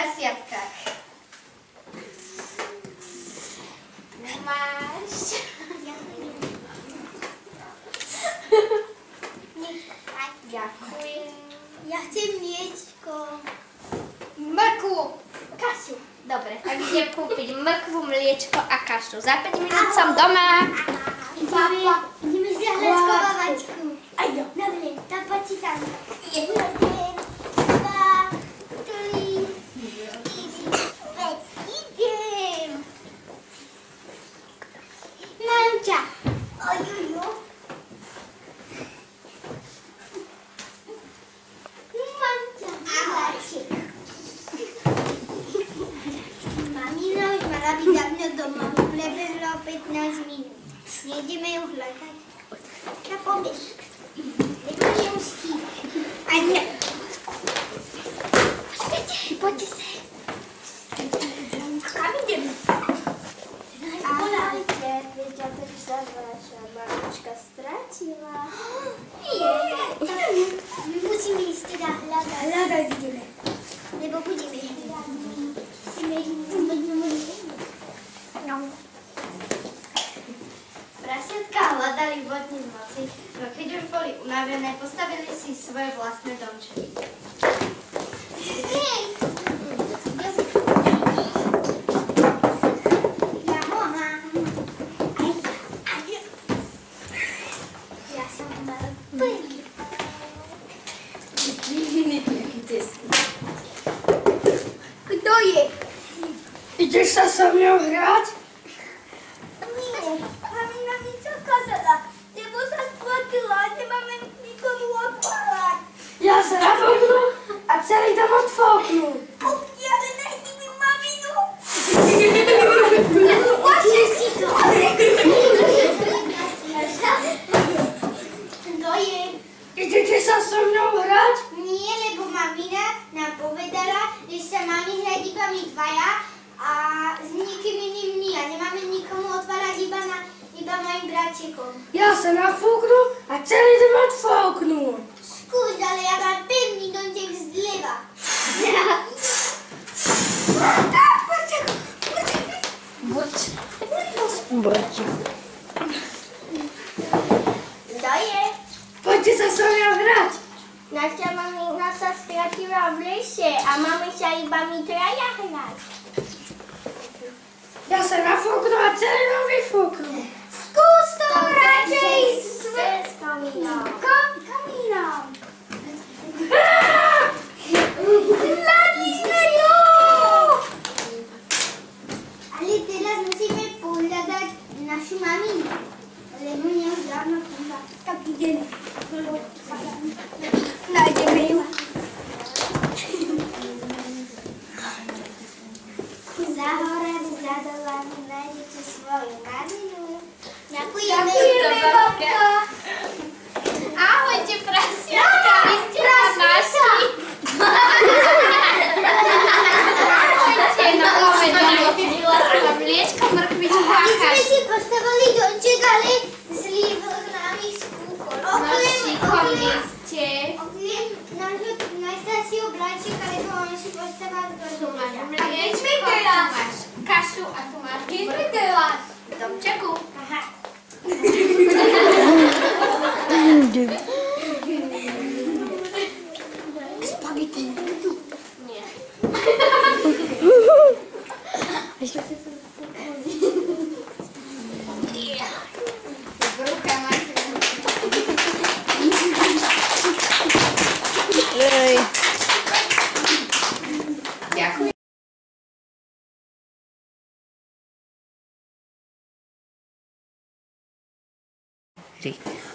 teraz ja tak. Maść. Dziękuję. Ja chcę mieć ko... Mleku. Kasiu. Dobre, a gdzie kupić? Mleku, mleczko, a kaszu. Zapytaj mnie, co w domu. Papa. Nie myślę, ale skołować. Ajo. Dobre, to poczytam. Prebehlo 15 minút. Nejdeme ju hľadať. Ja pobež. Lebo je už chýb. A nie. Poďte sa. Kam ideme? Ahojte, viete, že sa vaša mamička stratila. Nie. My musíme ísť teda budeme hľadať. No. Prasiatka hľadali vodní v noci, no keď už boli unavené, postavili si svoje vlastné domčeky. Kto je? Ideš sa so mnou hrať? Nie, mamina mi čo kazala, lebo sa splatila a nemáme nikomu odpálať. Ja sa nafoknú a celý dom odfoknú. Pokiaľ nájdi mi maminu. Počuj si to. Kto je? Idete sa so mnou hrať? Nie, lebo mamina nám povedala, že sa máme hrať iba my dvaja a s nikým iným nie. A nemáme nikomu otvárať iba, na, iba mojim bratčekom. Ja sa nafúknu a celý dom odfoknú. Skús, ale ja mám pevný domček z dleva. Kto je? Poďte sa so mnou hrať. Naša mamina sa stratila v lese a máme sa iba my traja hrať. Ja sa nafúknu a celý dom vyfúknu. Skús to radšej s Wszystko minęło.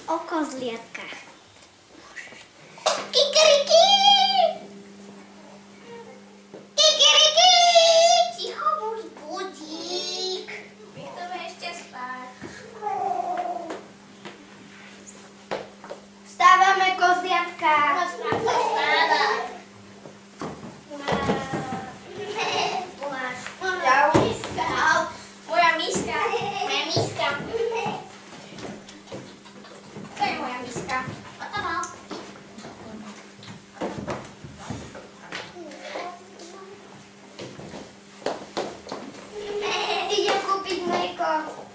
O kozliatkách. 감사합니다.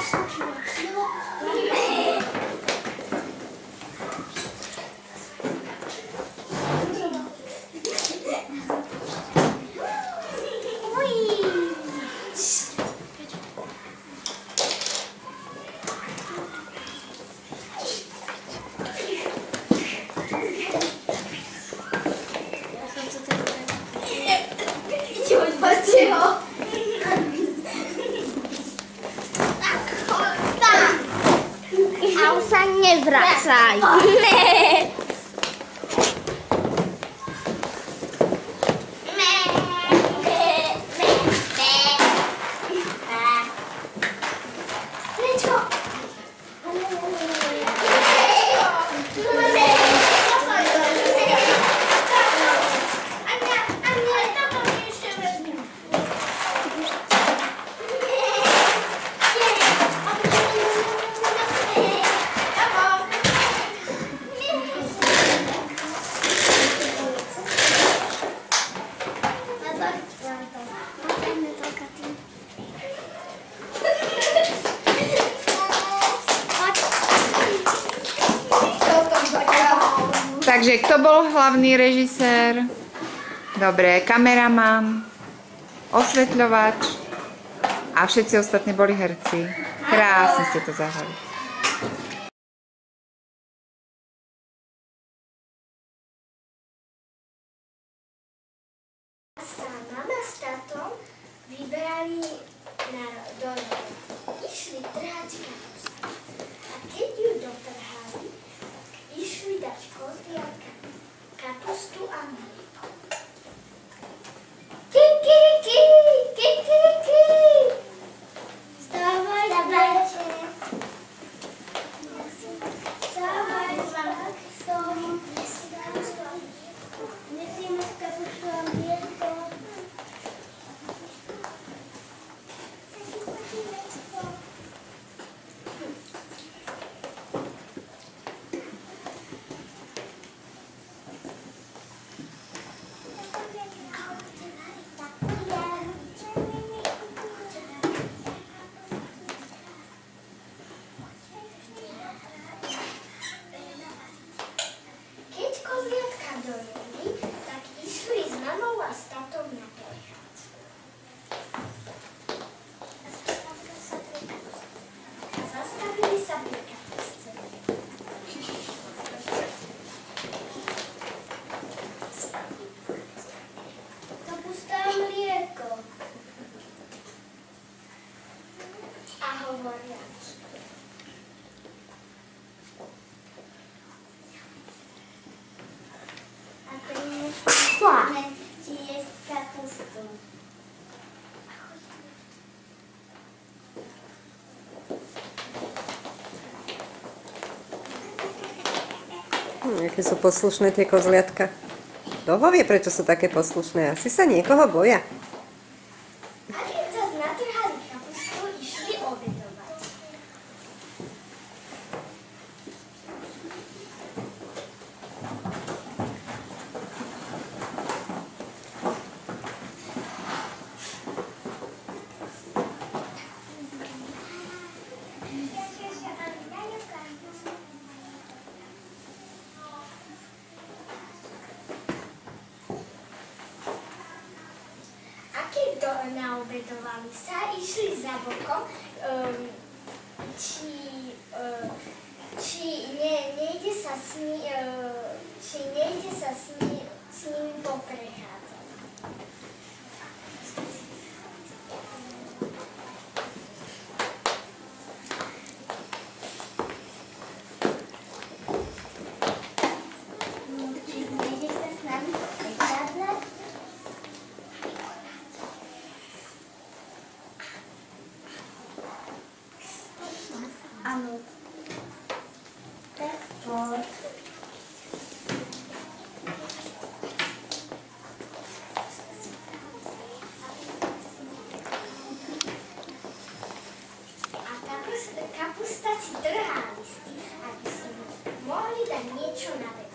Stop. ne vracaj. Takže kto bol hlavný režisér? Dobre, kameraman, osvetľovač a všetci ostatní boli herci. Krásne ste to zahrali. mama s tatom vyberali na, do Išli trhať karty. Kiki, kiki, kiki, kiki. Aké sú poslušné tie kozliatka. Kto ho vie, prečo sú také poslušné? Asi sa niekoho boja. zaobedovali sa, išli za bokom, um, či, um, či nie, nejde sa s ním, kapusta si trhá listy, aby si mu mohli dať niečo na večer.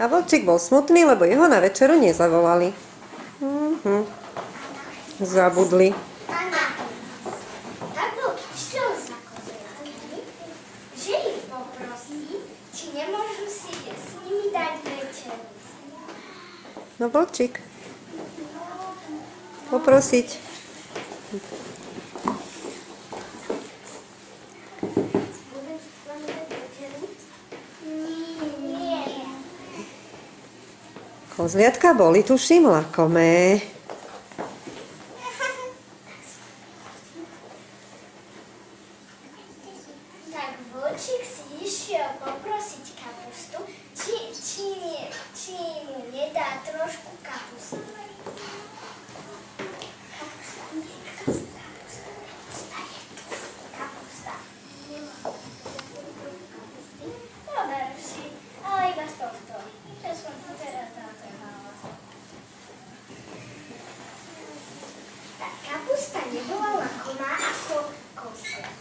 A vlčík bol smutný, lebo jeho na večeru nezavolali. Mhm. Uh -huh. Zabudli. No vlčík. Poprosiť. Kozliatka boli, tuším, lakomé. nebola lakomá ako kostra.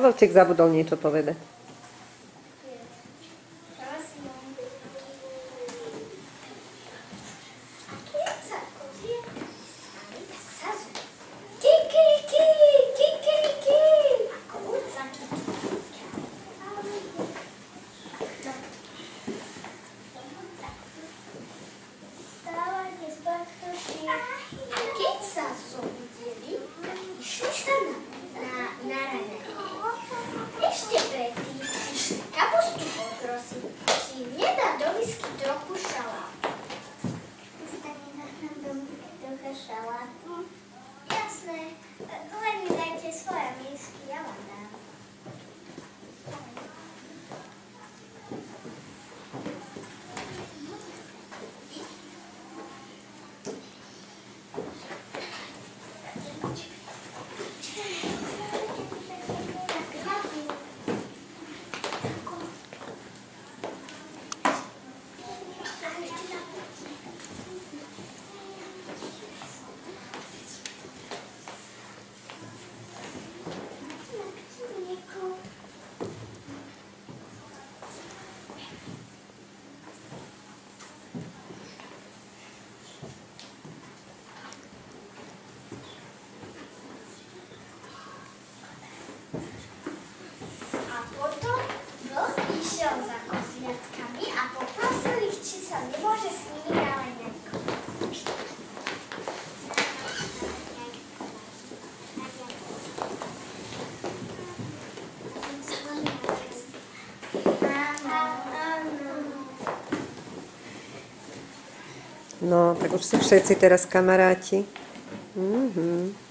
Vovček zabudol niečo povedať. No, tak už sú všetci teraz kamaráti. Mhm.